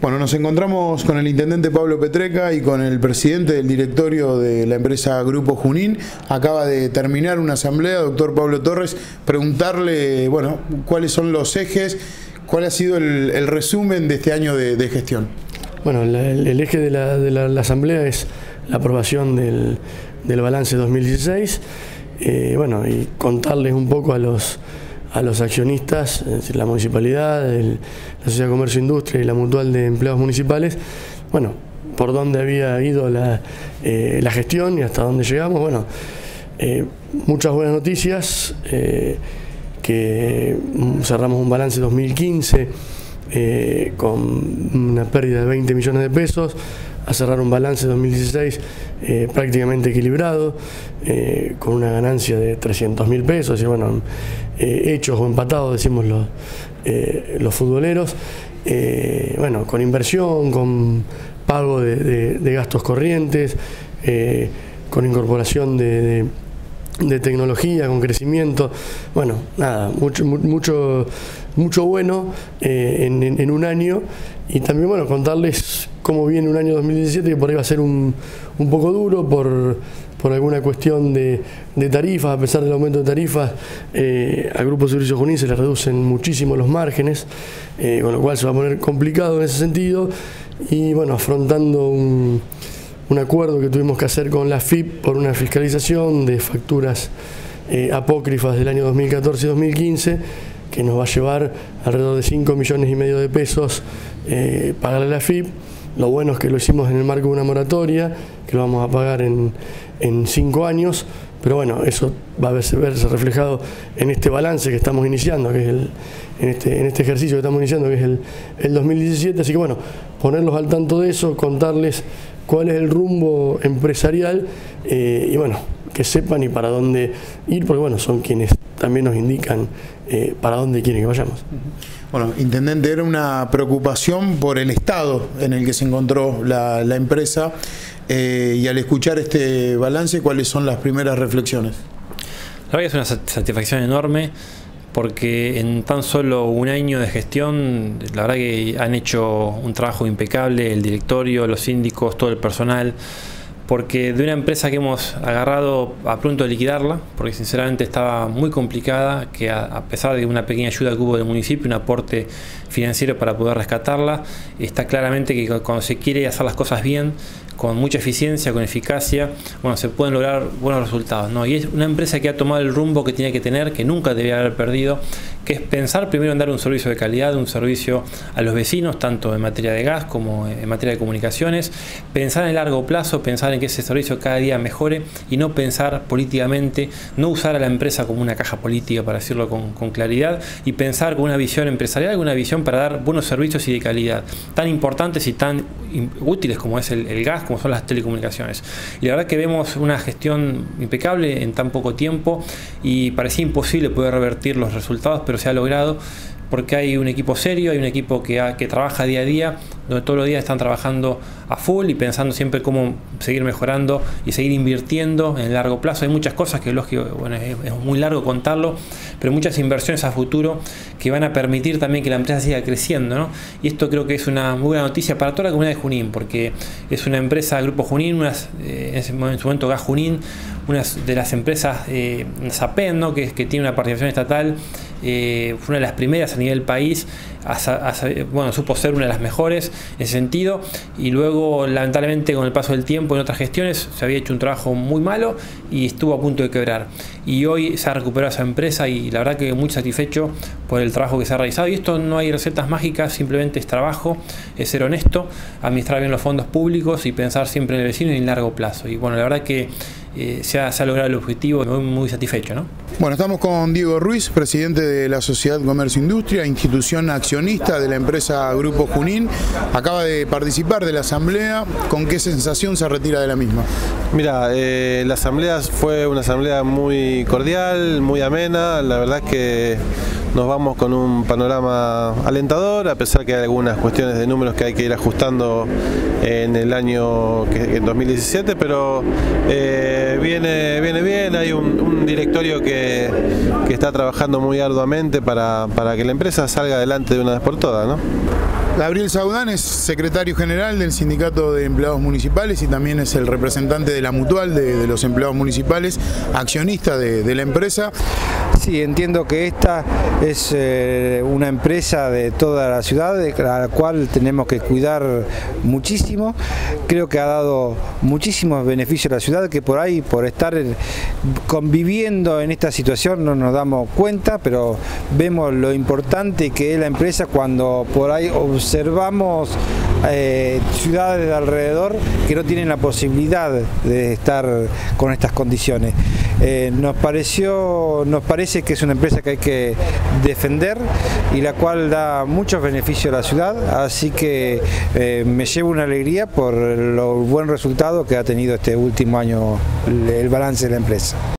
Bueno, nos encontramos con el intendente Pablo Petreca y con el presidente del directorio de la empresa Grupo Junín. Acaba de terminar una asamblea, doctor Pablo Torres, preguntarle, bueno, cuáles son los ejes, cuál ha sido el, resumen de este año de, gestión. Bueno, el, eje de la, asamblea es la aprobación del, balance 2016. Eh, bueno, y contarles un poco a los a los accionistas, es decir, la municipalidad, la Sociedad de Comercio e Industria y la Mutual de Empleados Municipales, bueno, por dónde había ido la, eh, gestión y hasta dónde llegamos. Bueno, eh, muchas buenas noticias, eh, que cerramos un balance 2015 con una pérdida de 20 millones de pesos, a cerrar un balance 2016 prácticamente equilibrado, con una ganancia de 300 mil pesos, y bueno, eh, hechos o empatados, decimos los, eh, los futboleros, eh, bueno, con inversión, con pago de, gastos corrientes, con incorporación de, tecnología, con crecimiento, bueno, nada, mucho, mucho, mucho bueno en, un año. Y también, bueno, contarles cómo viene un año 2017 que por ahí va a ser un, un poco duro por por alguna cuestión de, tarifas, a pesar del aumento de tarifas, eh, al Grupo de Servicios Junín se le reducen muchísimo los márgenes, eh, con lo cual se va a poner complicado en ese sentido. Y bueno, afrontando un, acuerdo que tuvimos que hacer con la FIP por una fiscalización de facturas eh, apócrifas del año 2014 y 2015, que nos va a llevar alrededor de 5 millones y medio de pesos pagarle a la FIP. Lo bueno es que lo hicimos en el marco de una moratoria, que lo vamos a pagar en, en cinco años, pero bueno, eso va a verse, reflejado en este balance que estamos iniciando, que es el, en, este, en este ejercicio que estamos iniciando, que es el, el 2017. Así que bueno, ponerlos al tanto de eso, contarles cuál es el rumbo empresarial eh, y bueno, que sepan y para dónde ir, porque bueno, son quienes también nos indican eh, para dónde quieren que vayamos. Bueno, Intendente, era una preocupación por el estado en el que se encontró la, la empresa. Eh, y al escuchar este balance, ¿cuáles son las primeras reflexiones? La verdad es una satisfacción enorme porque en tan solo un año de gestión, la verdad que han hecho un trabajo impecable, el directorio, los síndicos, todo el personal, porque de una empresa que hemos agarrado a pronto de liquidarla, porque sinceramente estaba muy complicada, que a, pesar de una pequeña ayuda que hubo del municipio, un aporte financiero para poder rescatarla, está claramente que cuando se quiere hacer las cosas bien, con mucha eficiencia, con eficacia, bueno, se pueden lograr buenos resultados. ¿no? Y es una empresa que ha tomado el rumbo que tiene que tener, que nunca debía haber perdido, que es pensar primero en dar un servicio de calidad, un servicio a los vecinos, tanto en materia de gas como en materia de comunicaciones, pensar en el largo plazo, pensar en que ese servicio cada día mejore y no pensar políticamente, no usar a la empresa como una caja política, para decirlo con, claridad, y pensar con una visión empresarial, con una visión para dar buenos servicios y de calidad, tan importantes y tan útiles como es el, gas, como son las telecomunicaciones. Y la verdad que vemos una gestión impecable en tan poco tiempo y parecía imposible poder revertir los resultados, pero se ha logrado porque hay un equipo serio, hay un equipo que, que trabaja día a día, donde todos los días están trabajando a full y pensando siempre cómo seguir mejorando y seguir invirtiendo en largo plazo. Hay muchas cosas que lógico, bueno, es, muy largo contarlo, pero muchas inversiones a futuro que van a permitir también que la empresa siga creciendo. ¿no? Y esto creo que es una muy buena noticia para toda la comunidad de Junín, porque es una empresa, Grupo Junín, eh, en, su momento Gas Junín, una de las empresas eh, Zapen, ¿no? que tiene una participación estatal, eh, fue una de las primeras a nivel país, bueno, supo ser una de las mejores en ese sentido, y luego lamentablemente con el paso del tiempo en otras gestiones se había hecho un trabajo muy malo y estuvo a punto de quebrar. Y hoy se ha recuperado esa empresa y la verdad que muy satisfecho por el trabajo que se ha realizado. Y esto no hay recetas mágicas, simplemente es trabajo, es ser honesto, administrar bien los fondos públicos y pensar siempre en el vecino y en largo plazo. Y bueno, la verdad que eh, se, ha, logrado el objetivo, muy, muy satisfecho. ¿no? Bueno, estamos con Diego Ruiz, presidente de la Sociedad Comercio Industria, institución accionista de la empresa Grupo Junín. Acaba de participar de la asamblea. ¿Con qué sensación se retira de la misma? Mira, eh, la asamblea fue una asamblea muy cordial, muy amena. La verdad es que nos vamos con un panorama alentador, a pesar que hay algunas cuestiones de números que hay que ir ajustando en el año que, 2017, pero eh, viene, viene bien, hay un, directorio que, que, está trabajando muy arduamente para, para que la empresa salga adelante de una vez por todas. ¿no? Gabriel Saudán es secretario general del Sindicato de Empleados Municipales y también es el representante de la mutual de, los empleados municipales, accionista de, la empresa. Sí, entiendo que esta es eh, una empresa de toda la ciudad, a la cual tenemos que cuidar muchísimo. Creo que ha dado muchísimos beneficios a la ciudad, que por ahí, por estar conviviendo en esta situación, no nos damos cuenta, pero vemos lo importante que es la empresa cuando por ahí observamos eh, ciudades de alrededor que no tienen la posibilidad de estar con estas condiciones. Eh, nos pareció, nos parece que es una empresa que hay que defender y la cual da muchos beneficios a la ciudad, así que eh, me llevo una alegría por el buen resultado que ha tenido este último año el balance de la empresa.